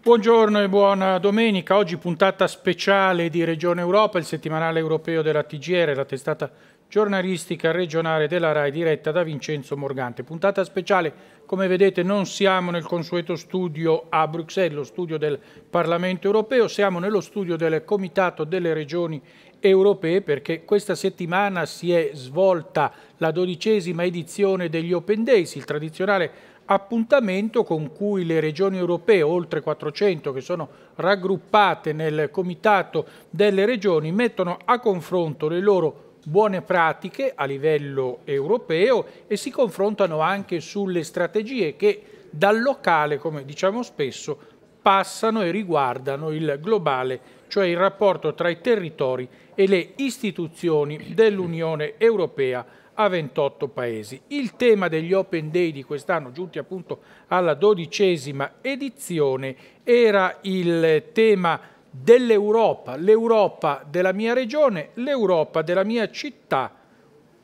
Buongiorno e buona domenica. Oggi puntata speciale di Regione Europa, il settimanale europeo della TGR, la testata giornalistica regionale della RAI diretta da Vincenzo Morgante. Puntata speciale, come vedete non siamo nel consueto studio a Bruxelles, lo studio del Parlamento europeo, siamo nello studio del Comitato delle Regioni europee perché questa settimana si è svolta la dodicesima edizione degli Open Days, il tradizionale appuntamento con cui le regioni europee, oltre 400 che sono raggruppate nel Comitato delle Regioni, mettono a confronto le loro buone pratiche a livello europeo e si confrontano anche sulle strategie che dal locale, come diciamo spesso, passano e riguardano il globale, cioè il rapporto tra i territori e le istituzioni dell'Unione Europea a 28 paesi. Il tema degli Open Day di quest'anno, giunti appunto alla dodicesima edizione, era il tema dell'Europa, l'Europa della mia regione, l'Europa della mia città,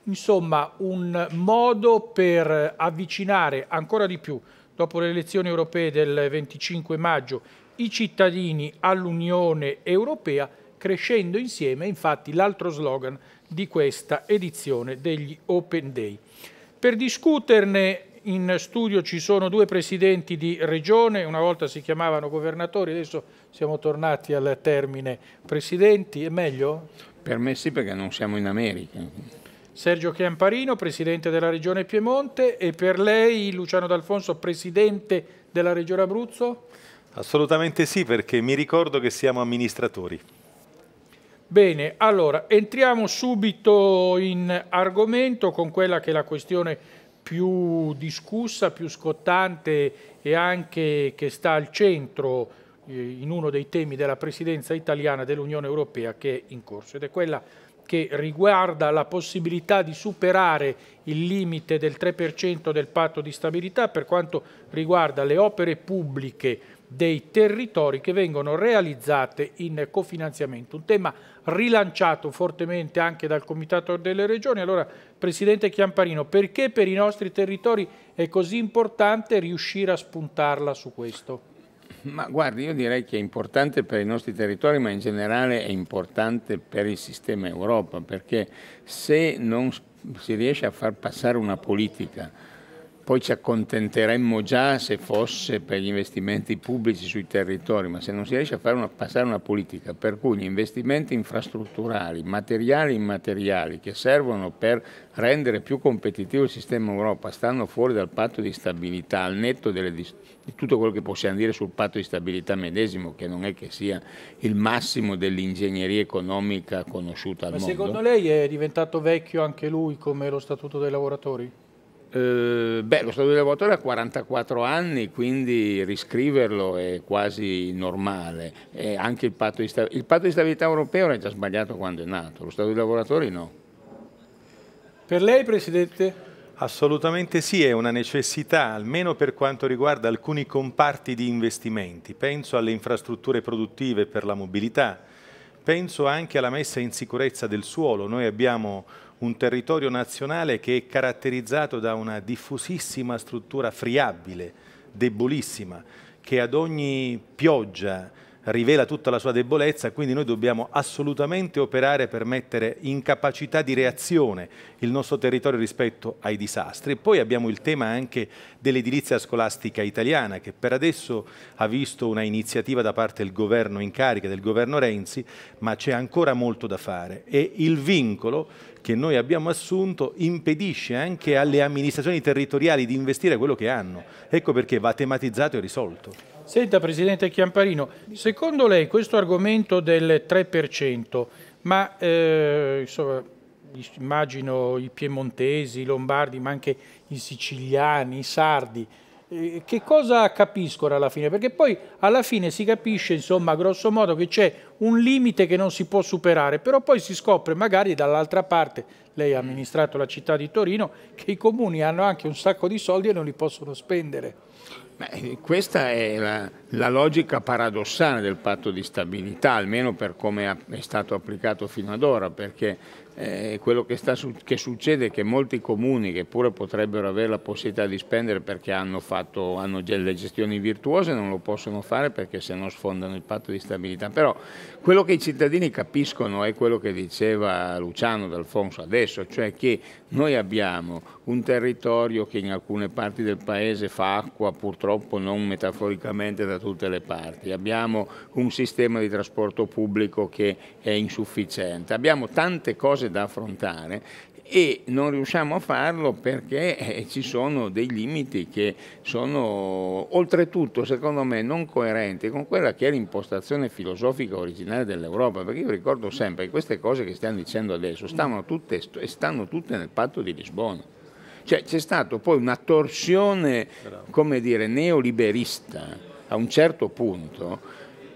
insomma un modo per avvicinare ancora di più, dopo le elezioni europee del 25 maggio, i cittadini all'Unione Europea, crescendo insieme, infatti l'altro slogan di questa edizione degli Open Day. Per discuterne in studio ci sono due presidenti di regione, una volta si chiamavano governatori, adesso siamo tornati al termine presidenti, è meglio? Per me sì perché non siamo in America. Sergio Chiamparino, presidente della regione Piemonte e per lei Luciano D'Alfonso, presidente della regione Abruzzo? Assolutamente sì perché mi ricordo che siamo amministratori. Bene, allora entriamo subito in argomento con quella che è la questione più discussa, più scottante e anche che sta al centro eh, in uno dei temi della presidenza italiana dell'Unione Europea che è in corso ed è quella che riguarda la possibilità di superare il limite del 3% del patto di stabilità per quanto riguarda le opere pubbliche dei territori che vengono realizzate in cofinanziamento. Un tema rilanciato fortemente anche dal Comitato delle Regioni. Allora, Presidente Chiamparino, perché per i nostri territori è così importante riuscire a spuntarla su questo? Ma guardi, io direi che è importante per i nostri territori, ma in generale è importante per il sistema Europa, perché se non si riesce a far passare una politica poi ci accontenteremmo già se fosse per gli investimenti pubblici sui territori, ma se non si riesce a fare una, passare una politica per cui gli investimenti infrastrutturali, materiali e immateriali che servono per rendere più competitivo il sistema Europa stanno fuori dal patto di stabilità, al netto delle, di tutto quello che possiamo dire sul patto di stabilità medesimo, che non è che sia il massimo dell'ingegneria economica conosciuta al ma mondo. Secondo lei è diventato vecchio anche lui come lo Statuto dei lavoratori? Eh, beh, lo Statuto dei lavoratori ha 44 anni, quindi riscriverlo è quasi normale. E anche il patto, di il patto di stabilità europeo era già sbagliato quando è nato, lo Statuto dei lavoratori no. Per lei, Presidente? Assolutamente sì, è una necessità, almeno per quanto riguarda alcuni comparti di investimenti. Penso alle infrastrutture produttive per la mobilità, penso anche alla messa in sicurezza del suolo. Noi abbiamo un territorio nazionale che è caratterizzato da una diffusissima struttura friabile, debolissima, che ad ogni pioggia rivela tutta la sua debolezza, quindi noi dobbiamo assolutamente operare per mettere in capacità di reazione il nostro territorio rispetto ai disastri. Poi abbiamo il tema anche dell'edilizia scolastica italiana, che per adesso ha visto una iniziativa da parte del governo in carica, del governo Renzi, ma c'è ancora molto da fare e il vincolo che noi abbiamo assunto impedisce anche alle amministrazioni territoriali di investire quello che hanno. Ecco perché va tematizzato e risolto. Senta Presidente Chiamparino, secondo lei questo argomento del 3%, ma eh, insomma, immagino i piemontesi, i lombardi, ma anche i siciliani, i sardi, eh, che cosa capiscono alla fine? Perché poi alla fine si capisce, insomma, grosso modo che c'è un limite che non si può superare, però poi si scopre magari dall'altra parte, lei ha amministrato la città di Torino, che i comuni hanno anche un sacco di soldi e non li possono spendere. Beh, questa è la, la logica paradossale del patto di stabilità, almeno per come è stato applicato fino ad ora, perché eh, quello che, sta, che, succede è che molti comuni che pure potrebbero avere la possibilità di spendere perché hanno, fatto, hanno le gestioni virtuose non lo possono fare perché se no sfondano il patto di stabilità. Però quello che i cittadini capiscono è quello che diceva Luciano D'Alfonso adesso, cioè che noi abbiamo un territorio che in alcune parti del paese fa acqua purtroppo non metaforicamente da tutte le parti, abbiamo un sistema di trasporto pubblico che è insufficiente, abbiamo tante cose da affrontare e non riusciamo a farlo perché eh, ci sono dei limiti che sono oltretutto secondo me non coerenti con quella che è l'impostazione filosofica originaria dell'Europa, perché io ricordo sempre che queste cose che stiamo dicendo adesso stanno tutte, stanno tutte nel patto di Lisbona. Cioè c'è stata poi una torsione, come dire, neoliberista a un certo punto,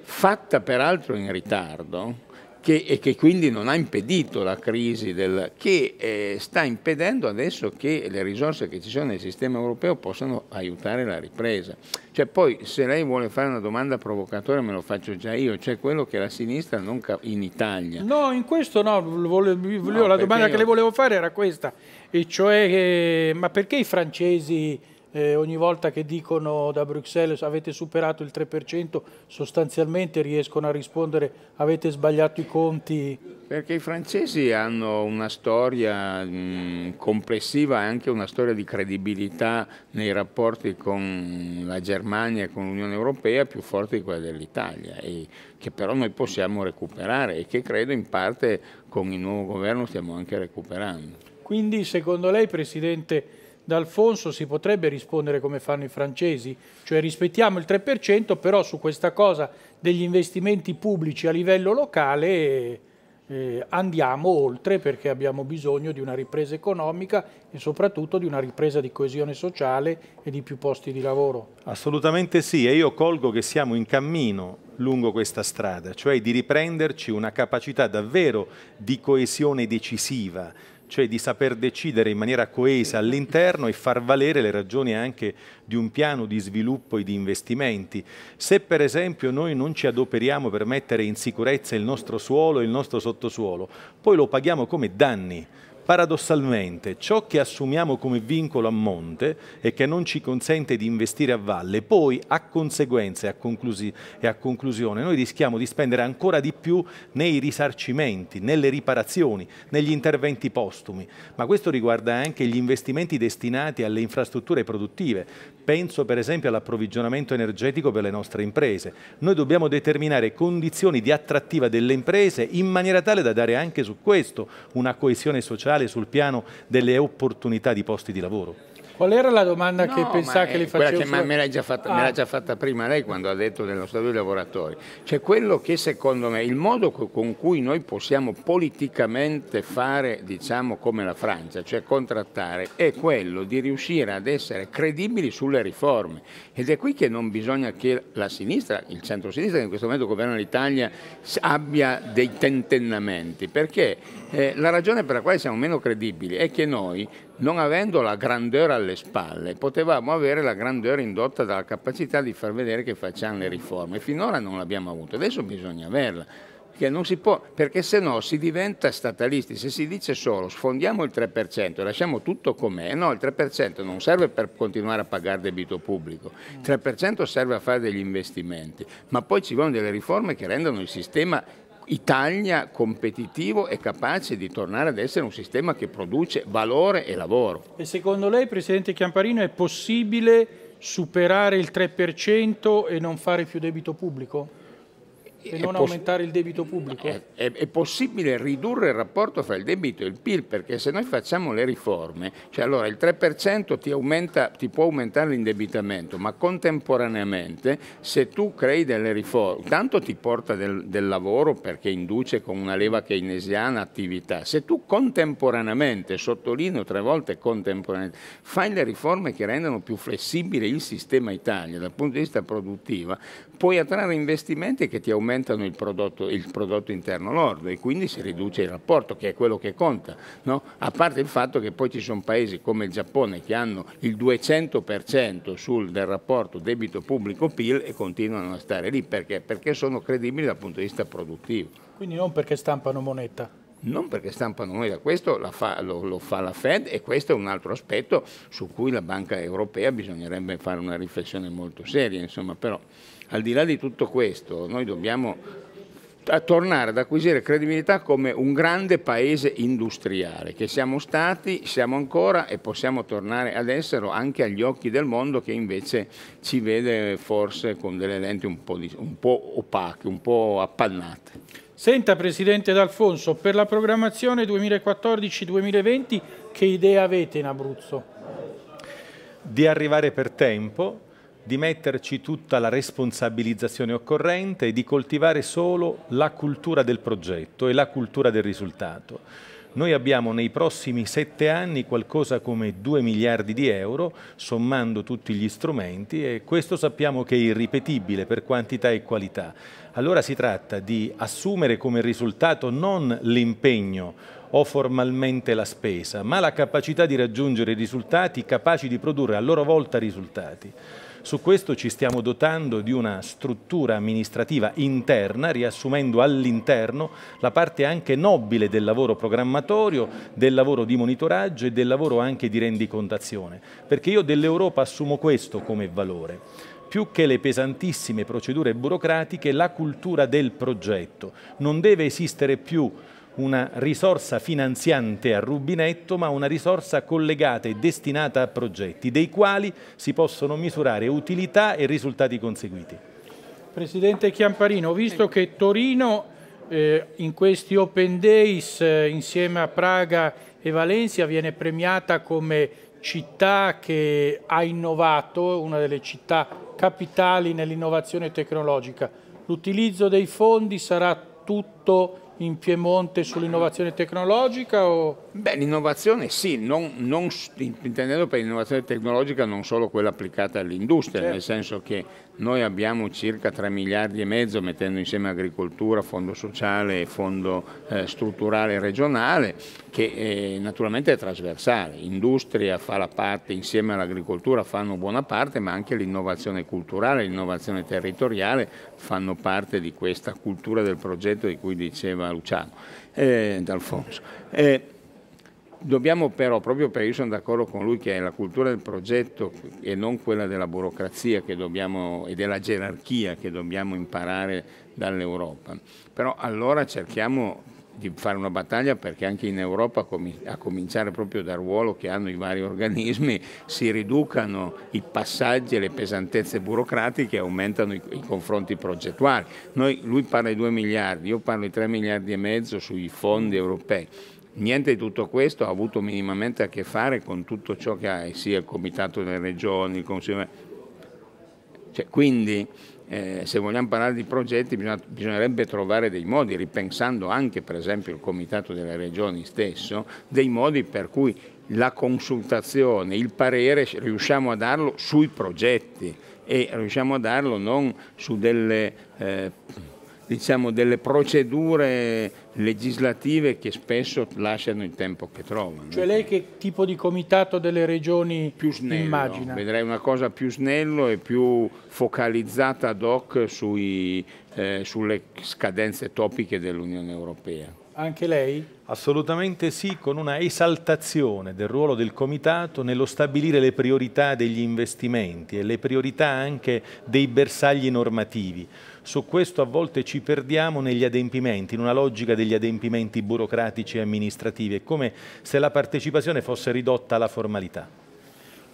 fatta peraltro in ritardo, che, e che quindi non ha impedito la crisi, del, che eh, sta impedendo adesso che le risorse che ci sono nel sistema europeo possano aiutare la ripresa. Cioè poi se lei vuole fare una domanda provocatoria me lo faccio già io, cioè quello che la sinistra non in Italia. No, in questo no, volevo, no la domanda io... che le volevo fare era questa, e cioè che, ma perché i francesi eh, ogni volta che dicono da Bruxelles avete superato il 3%, sostanzialmente riescono a rispondere avete sbagliato i conti? Perché i francesi hanno una storia mh, complessiva e anche una storia di credibilità nei rapporti con la Germania e con l'Unione Europea più forte di quella dell'Italia e che però noi possiamo recuperare e che credo in parte con il nuovo governo stiamo anche recuperando. Quindi secondo lei Presidente da Alfonso si potrebbe rispondere come fanno i francesi, cioè rispettiamo il 3%, però su questa cosa degli investimenti pubblici a livello locale eh, andiamo oltre perché abbiamo bisogno di una ripresa economica e soprattutto di una ripresa di coesione sociale e di più posti di lavoro. Assolutamente sì, e io colgo che siamo in cammino lungo questa strada, cioè di riprenderci una capacità davvero di coesione decisiva, cioè di saper decidere in maniera coesa all'interno e far valere le ragioni anche di un piano di sviluppo e di investimenti. Se per esempio noi non ci adoperiamo per mettere in sicurezza il nostro suolo e il nostro sottosuolo, poi lo paghiamo come danni Paradossalmente, ciò che assumiamo come vincolo a monte e che non ci consente di investire a valle, poi a conseguenza e a, conclusi e a conclusione noi rischiamo di spendere ancora di più nei risarcimenti, nelle riparazioni, negli interventi postumi, ma questo riguarda anche gli investimenti destinati alle infrastrutture produttive. Penso per esempio all'approvvigionamento energetico per le nostre imprese. Noi dobbiamo determinare condizioni di attrattiva delle imprese in maniera tale da dare anche su questo una coesione sociale sul piano delle opportunità di posti di lavoro. Qual era la domanda no, che pensava che le facevo? Che, ma me l'ha già, fatta, ah. già fatta prima lei quando ha detto dello Stato dei lavoratori. Cioè quello che secondo me, il modo con cui noi possiamo politicamente fare, diciamo, come la Francia, cioè contrattare, è quello di riuscire ad essere credibili sulle riforme. Ed è qui che non bisogna che la sinistra, il centro-sinistra che in questo momento governa l'Italia, abbia dei tentennamenti, perché eh, la ragione per la quale siamo meno credibili è che noi non avendo la grandeur alle spalle, potevamo avere la grandeur indotta dalla capacità di far vedere che facciamo le riforme. Finora non l'abbiamo avuto, adesso bisogna averla. Può, perché se no si diventa statalisti, se si dice solo sfondiamo il 3% e lasciamo tutto com'è, no, il 3% non serve per continuare a pagare debito pubblico, il 3% serve a fare degli investimenti, ma poi ci vogliono delle riforme che rendano il sistema Italia competitivo e capace di tornare ad essere un sistema che produce valore e lavoro. E secondo lei, Presidente Chiamparino, è possibile superare il 3% e non fare più debito pubblico? E non aumentare il debito pubblico? È, è, è, possibile ridurre il rapporto fra il debito e il PIL perché se noi facciamo le riforme, cioè allora il 3% ti, aumenta, ti può aumentare l'indebitamento, ma contemporaneamente se tu crei delle riforme, tanto ti porta del, del lavoro perché induce con una leva keynesiana attività, se tu contemporaneamente, sottolineo tre volte contemporaneamente, fai le riforme che rendono più flessibile il sistema Italia dal punto di vista produttivo, puoi attrarre investimenti che ti aumentano aumentano il prodotto, il prodotto, interno lordo e quindi si riduce il rapporto, che è quello che conta. No? A parte il fatto che poi ci sono paesi come il Giappone che hanno il 200% sul, del rapporto debito pubblico-PIL e continuano a stare lì perché? perché sono credibili dal punto di vista produttivo. Quindi non perché stampano moneta? non perché stampano moneta, questo fa, lo, lo, fa la Fed e questo è un altro aspetto su cui la Banca Europea bisognerebbe fare una riflessione molto seria, insomma, però al di là di tutto questo noi dobbiamo tornare ad acquisire credibilità come un grande paese industriale, che siamo stati, siamo ancora e possiamo tornare ad essere anche agli occhi del mondo che invece ci vede forse con delle lenti un po', di, un po opache, un po' appannate. Senta Presidente D'Alfonso, per la programmazione 2014-2020 che idea avete in Abruzzo? Di arrivare per tempo, di metterci tutta la responsabilizzazione occorrente e di coltivare solo la cultura del progetto e la cultura del risultato. Noi abbiamo nei prossimi sette anni qualcosa come 2 miliardi di euro, sommando tutti gli strumenti, e questo sappiamo che è irripetibile per quantità e qualità. Allora si tratta di assumere come risultato non l'impegno o formalmente la spesa, ma la capacità di raggiungere risultati capaci di produrre a loro volta risultati. Su questo ci stiamo dotando di una struttura amministrativa interna, riassumendo all'interno la parte anche nobile del lavoro programmatorio, del lavoro di monitoraggio e del lavoro anche di rendicontazione, perché io dell'Europa assumo questo come valore più che le pesantissime procedure burocratiche, la cultura del progetto. Non deve esistere più una risorsa finanziante a rubinetto, ma una risorsa collegata e destinata a progetti, dei quali si possono misurare utilità e risultati conseguiti. Presidente Chiamparino, visto che Torino eh, in questi Open Days eh, insieme a Praga e Valencia viene premiata come città che ha innovato, una delle città capitali nell'innovazione tecnologica, l'utilizzo dei fondi sarà tutto in Piemonte sull'innovazione tecnologica? O... Beh, l'innovazione sì, non, non, intendendo per l'innovazione tecnologica non solo quella applicata all'industria, certo. nel senso che noi abbiamo circa 3 miliardi e mezzo mettendo insieme agricoltura, fondo sociale e fondo eh, strutturale regionale che eh, naturalmente è trasversale. Industria fa la parte insieme all'agricoltura fanno buona parte ma anche l'innovazione culturale, l'innovazione territoriale fanno parte di questa cultura del progetto di cui diceva Luciano eh, D'Alfonso. Dobbiamo però, proprio perché io sono d'accordo con lui che è la cultura del progetto e non quella della burocrazia dobbiamo, e della gerarchia che dobbiamo imparare dall'Europa, però allora cerchiamo di fare una battaglia perché anche in Europa, a cominciare proprio dal ruolo che hanno i vari organismi, si riducano i passaggi e le pesantezze burocratiche e aumentano i, i confronti progettuali. Noi, lui parla di 2 miliardi, io parlo di 3 miliardi e mezzo sui fondi europei Niente di tutto questo ha avuto minimamente a che fare con tutto ciò che ha sia il Comitato delle Regioni, il Consiglio. Cioè, quindi eh, se vogliamo parlare di progetti bisognerebbe trovare dei modi, ripensando anche per esempio il Comitato delle Regioni stesso, dei modi per cui la consultazione, il parere riusciamo a darlo sui progetti e riusciamo a darlo non su delle... Eh, diciamo, delle procedure legislative che spesso lasciano il tempo che trovano. Cioè lei che tipo di comitato delle regioni più snello, immagina? Vedrei una cosa più snello e più focalizzata ad hoc sui, eh, sulle scadenze topiche dell'Unione Europea. Anche lei? Assolutamente sì, con una esaltazione del ruolo del Comitato nello stabilire le priorità degli investimenti e le priorità anche dei bersagli normativi. Su questo a volte ci perdiamo negli adempimenti, in una logica degli adempimenti burocratici e amministrativi, è come se la partecipazione fosse ridotta alla formalità.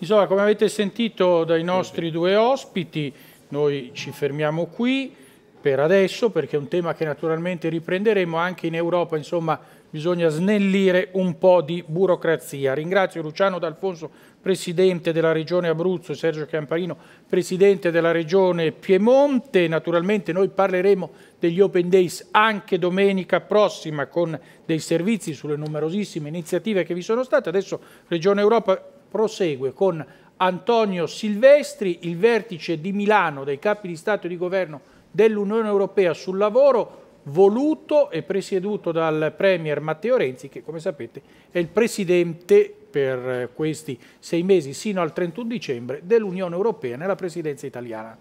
Insomma, come avete sentito dai nostri due ospiti, noi ci fermiamo qui per adesso perché è un tema che naturalmente riprenderemo anche in Europa, insomma bisogna snellire un po' di burocrazia. Ringrazio Luciano D'Alfonso, Presidente della Regione Abruzzo, e Sergio Camparino, Presidente della Regione Piemonte. Naturalmente noi parleremo degli Open Days anche domenica prossima con dei servizi sulle numerosissime iniziative che vi sono state. Adesso Regione Europa prosegue con Antonio Silvestri, il vertice di Milano dei capi di Stato e di Governo dell'Unione Europea sul lavoro voluto e presieduto dal Premier Matteo Renzi, che come sapete è il Presidente per questi sei mesi sino al 31 dicembre dell'Unione Europea nella Presidenza italiana.